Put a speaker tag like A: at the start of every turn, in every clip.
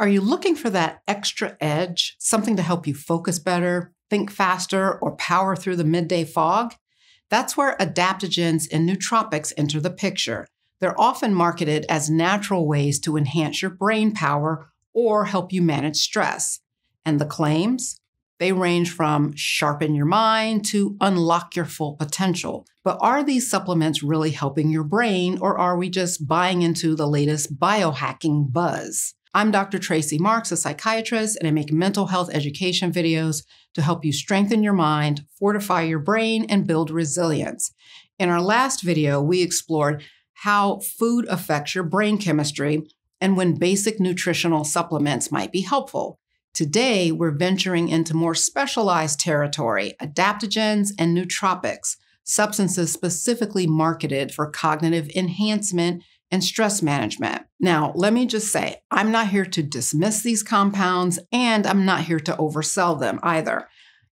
A: Are you looking for that extra edge, something to help you focus better, think faster, or power through the midday fog? That's where adaptogens and nootropics enter the picture. They're often marketed as natural ways to enhance your brain power or help you manage stress. And the claims? They range from sharpen your mind to unlock your full potential. But are these supplements really helping your brain, or are we just buying into the latest biohacking buzz? I'm Dr. Tracey Marks, a psychiatrist, and I make mental health education videos to help you strengthen your mind, fortify your brain, and build resilience. In our last video, we explored how food affects your brain chemistry and when basic nutritional supplements might be helpful. Today, we're venturing into more specialized territory adaptogens and nootropics, substances specifically marketed for cognitive enhancement and stress management. Now, let me just say, I'm not here to dismiss these compounds and I'm not here to oversell them either.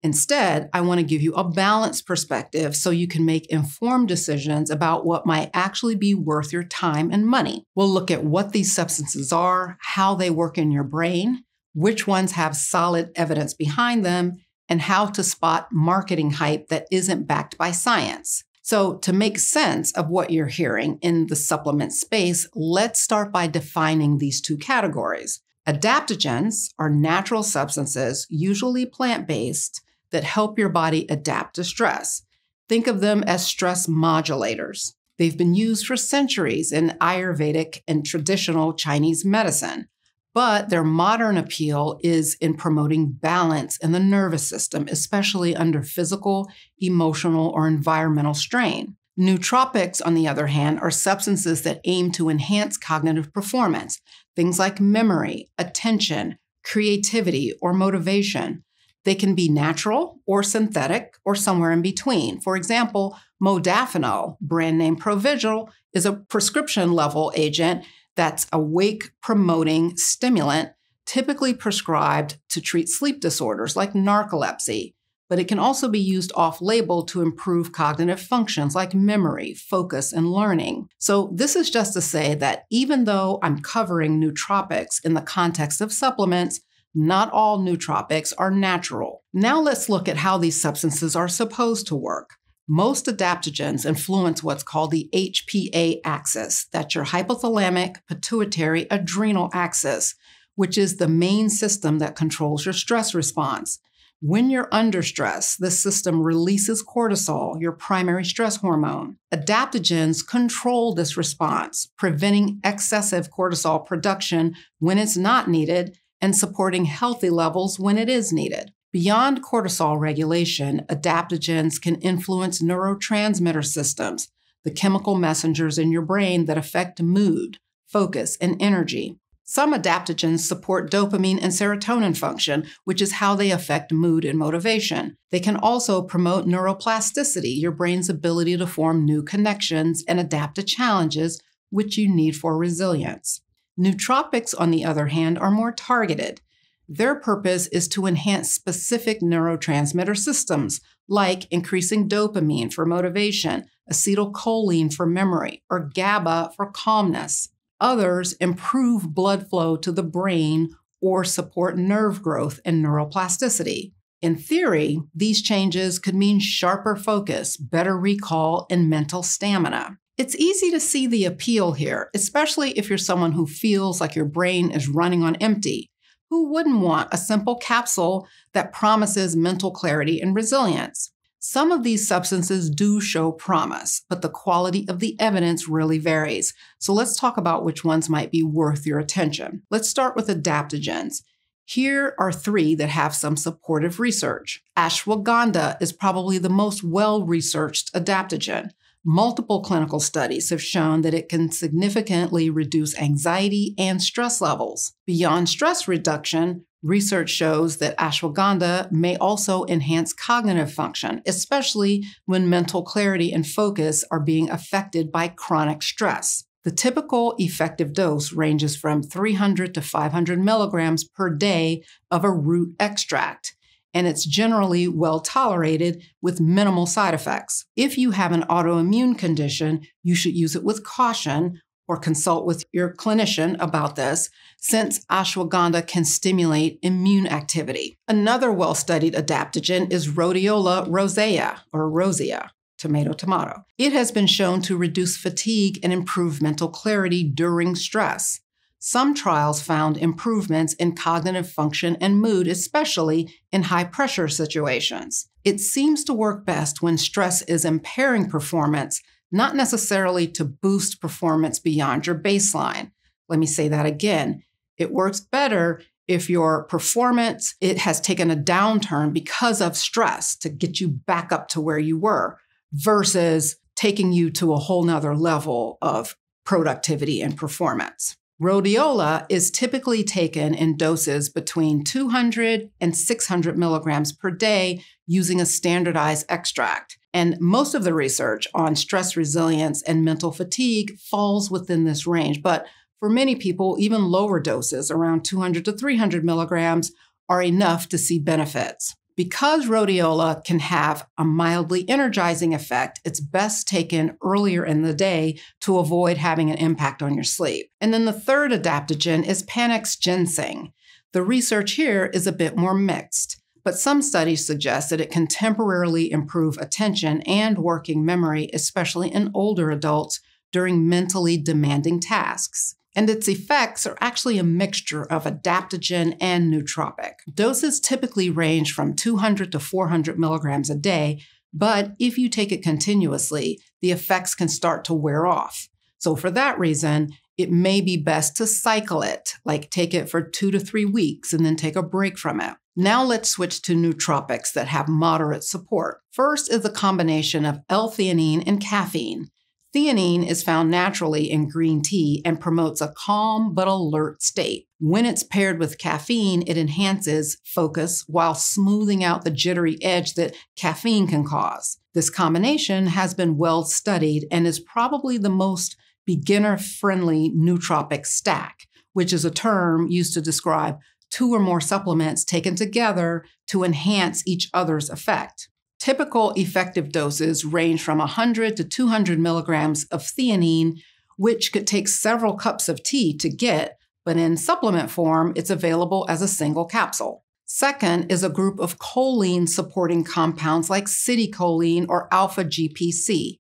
A: Instead, I want to give you a balanced perspective so you can make informed decisions about what might actually be worth your time and money. We'll look at what these substances are, how they work in your brain, which ones have solid evidence behind them, and how to spot marketing hype that isn't backed by science. So, to make sense of what you're hearing in the supplement space, let's start by defining these two categories. Adaptogens are natural substances, usually plant based, that help your body adapt to stress. Think of them as stress modulators. They've been used for centuries in Ayurvedic and traditional Chinese medicine but their modern appeal is in promoting balance in the nervous system, especially under physical, emotional, or environmental strain. Nootropics, on the other hand, are substances that aim to enhance cognitive performance, things like memory, attention, creativity, or motivation. They can be natural or synthetic or somewhere in between. For example, modafinil, brand name Provigil, is a prescription level agent that's a wake promoting stimulant typically prescribed to treat sleep disorders like narcolepsy, but it can also be used off label to improve cognitive functions like memory, focus, and learning. So, this is just to say that even though I'm covering nootropics in the context of supplements, not all nootropics are natural. Now, let's look at how these substances are supposed to work. Most adaptogens influence what's called the HPA axis. That's your hypothalamic pituitary adrenal axis, which is the main system that controls your stress response. When you're under stress, this system releases cortisol, your primary stress hormone. Adaptogens control this response, preventing excessive cortisol production when it's not needed and supporting healthy levels when it is needed. Beyond cortisol regulation, adaptogens can influence neurotransmitter systems, the chemical messengers in your brain that affect mood, focus, and energy. Some adaptogens support dopamine and serotonin function, which is how they affect mood and motivation. They can also promote neuroplasticity, your brain's ability to form new connections and adapt to challenges, which you need for resilience. Nootropics, on the other hand, are more targeted. Their purpose is to enhance specific neurotransmitter systems, like increasing dopamine for motivation, acetylcholine for memory, or GABA for calmness. Others improve blood flow to the brain or support nerve growth and neuroplasticity. In theory, these changes could mean sharper focus, better recall, and mental stamina. It's easy to see the appeal here, especially if you're someone who feels like your brain is running on empty who wouldn't want a simple capsule that promises mental clarity and resilience? Some of these substances do show promise, but the quality of the evidence really varies. So let's talk about which ones might be worth your attention. Let's start with adaptogens. Here are three that have some supportive research. Ashwagandha is probably the most well researched adaptogen. Multiple clinical studies have shown that it can significantly reduce anxiety and stress levels. Beyond stress reduction, research shows that ashwagandha may also enhance cognitive function, especially when mental clarity and focus are being affected by chronic stress. The typical effective dose ranges from 300 to 500 milligrams per day of a root extract and it's generally well tolerated with minimal side effects. If you have an autoimmune condition, you should use it with caution or consult with your clinician about this, since ashwagandha can stimulate immune activity. Another well studied adaptogen is Rhodiola rosea or rosea. Tomato, tomato. It has been shown to reduce fatigue and improve mental clarity during stress. Some trials found improvements in cognitive function and mood, especially in high pressure situations. It seems to work best when stress is impairing performance, not necessarily to boost performance beyond your baseline. Let me say that again. It works better if your performance it has taken a downturn because of stress to get you back up to where you were versus taking you to a whole nother level of productivity and performance. Rhodiola is typically taken in doses between 200 and 600 milligrams per day using a standardized extract. And most of the research on stress resilience and mental fatigue falls within this range. But for many people, even lower doses, around 200 to 300 milligrams, are enough to see benefits. Because rhodiola can have a mildly energizing effect, it's best taken earlier in the day to avoid having an impact on your sleep. And then the third adaptogen is Panax ginseng. The research here is a bit more mixed, but some studies suggest that it can temporarily improve attention and working memory, especially in older adults during mentally demanding tasks and its effects are actually a mixture of adaptogen and nootropic. Doses typically range from 200 to 400 milligrams a day, but if you take it continuously, the effects can start to wear off. So, for that reason, it may be best to cycle it, like take it for two to three weeks and then take a break from it. Now let's switch to nootropics that have moderate support. First is a combination of L-theanine and caffeine. Theanine is found naturally in green tea and promotes a calm but alert state. When it's paired with caffeine, it enhances focus while smoothing out the jittery edge that caffeine can cause. This combination has been well studied and is probably the most beginner friendly nootropic stack, which is a term used to describe two or more supplements taken together to enhance each other's effect. Typical effective doses range from 100 to 200 milligrams of theanine, which could take several cups of tea to get, but in supplement form, it's available as a single capsule. Second is a group of choline supporting compounds like citicoline or alpha GPC.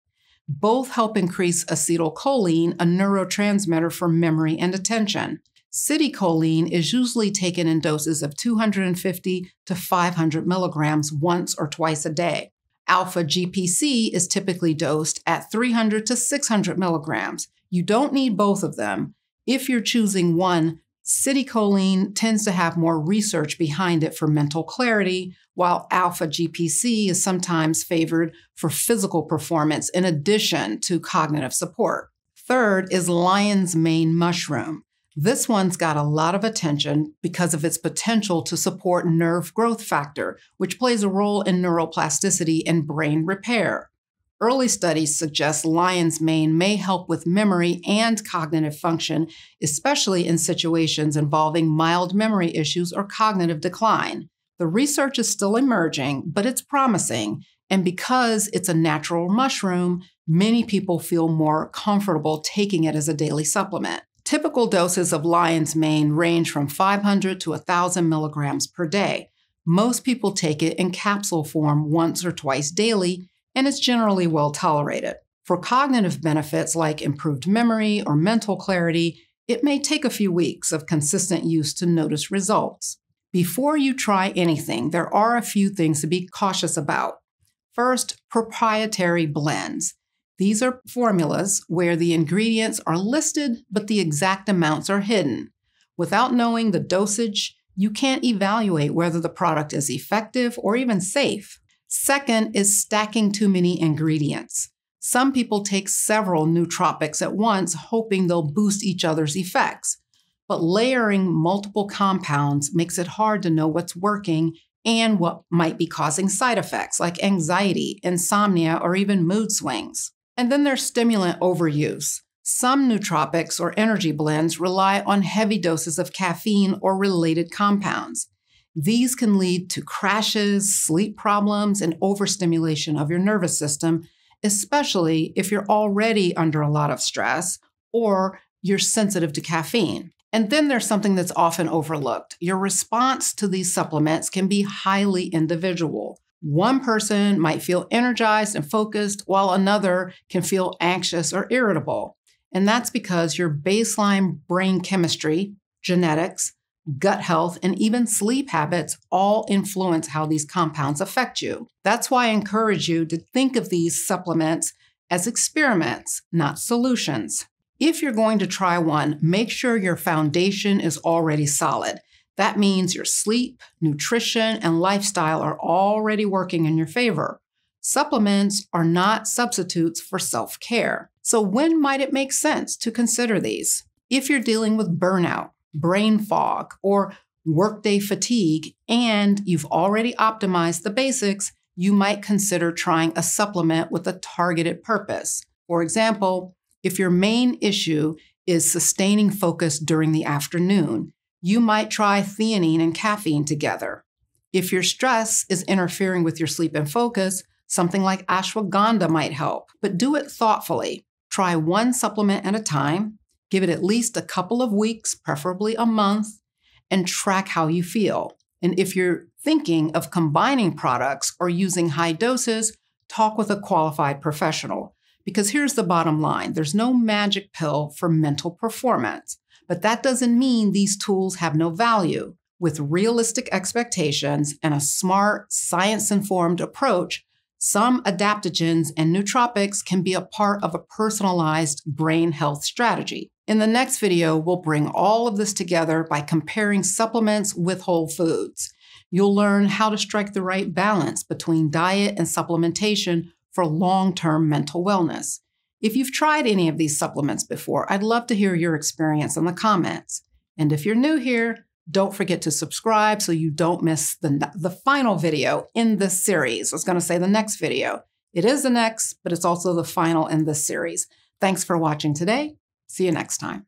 A: Both help increase acetylcholine, a neurotransmitter for memory and attention. Citicoline is usually taken in doses of 250 to 500 milligrams once or twice a day. Alpha GPC is typically dosed at 300 to 600 milligrams. You don't need both of them. If you're choosing one, citicoline tends to have more research behind it for mental clarity, while alpha GPC is sometimes favored for physical performance in addition to cognitive support. Third is lion's mane mushroom. This one's got a lot of attention because of its potential to support nerve growth factor, which plays a role in neuroplasticity and brain repair. Early studies suggest lion's mane may help with memory and cognitive function, especially in situations involving mild memory issues or cognitive decline. The research is still emerging, but it's promising. And because it's a natural mushroom, many people feel more comfortable taking it as a daily supplement. Typical doses of lion's mane range from 500 to 1,000 milligrams per day. Most people take it in capsule form once or twice daily, and it's generally well tolerated. For cognitive benefits like improved memory or mental clarity, it may take a few weeks of consistent use to notice results. Before you try anything, there are a few things to be cautious about. First, proprietary blends. These are formulas where the ingredients are listed, but the exact amounts are hidden. Without knowing the dosage, you can't evaluate whether the product is effective or even safe. Second is stacking too many ingredients. Some people take several nootropics at once, hoping they'll boost each other's effects. But layering multiple compounds makes it hard to know what's working and what might be causing side effects like anxiety, insomnia, or even mood swings. And then there's stimulant overuse. Some nootropics or energy blends rely on heavy doses of caffeine or related compounds. These can lead to crashes, sleep problems, and overstimulation of your nervous system, especially if you're already under a lot of stress or you're sensitive to caffeine. And then there's something that's often overlooked. Your response to these supplements can be highly individual. One person might feel energized and focused, while another can feel anxious or irritable. And that's because your baseline brain chemistry, genetics, gut health, and even sleep habits all influence how these compounds affect you. That's why I encourage you to think of these supplements as experiments, not solutions. If you're going to try one, make sure your foundation is already solid. That means your sleep, nutrition, and lifestyle are already working in your favor. Supplements are not substitutes for self care. So, when might it make sense to consider these? If you're dealing with burnout, brain fog, or workday fatigue, and you've already optimized the basics, you might consider trying a supplement with a targeted purpose. For example, if your main issue is sustaining focus during the afternoon, you might try theanine and caffeine together. If your stress is interfering with your sleep and focus, something like ashwagandha might help, but do it thoughtfully. Try one supplement at a time, give it at least a couple of weeks, preferably a month, and track how you feel. And if you're thinking of combining products or using high doses, talk with a qualified professional. Because here's the bottom line there's no magic pill for mental performance. But that doesn't mean these tools have no value. With realistic expectations and a smart, science informed approach, some adaptogens and nootropics can be a part of a personalized brain health strategy. In the next video, we'll bring all of this together by comparing supplements with whole foods. You'll learn how to strike the right balance between diet and supplementation for long term mental wellness. If you've tried any of these supplements before, I'd love to hear your experience in the comments. And if you're new here, don't forget to subscribe so you don't miss the, the final video in this series. I was going to say the next video. It is the next, but it's also the final in this series. Thanks for watching today. See you next time.